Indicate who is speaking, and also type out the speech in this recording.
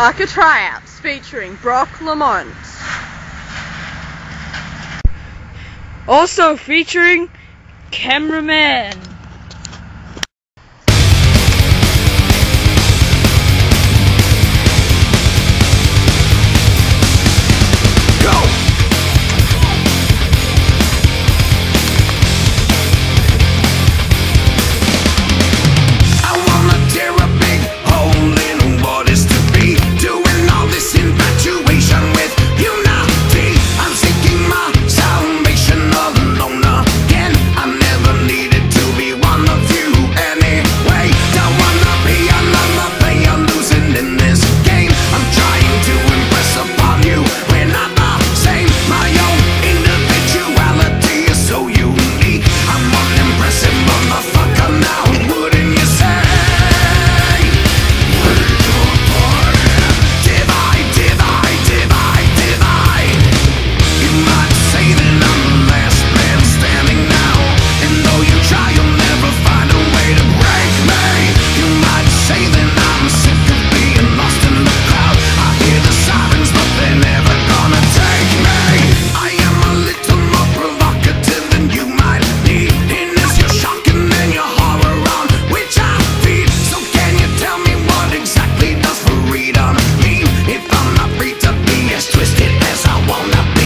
Speaker 1: Parker Tryouts featuring Brock Lamont.
Speaker 2: Also featuring cameraman